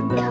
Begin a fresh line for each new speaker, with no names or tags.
Bye.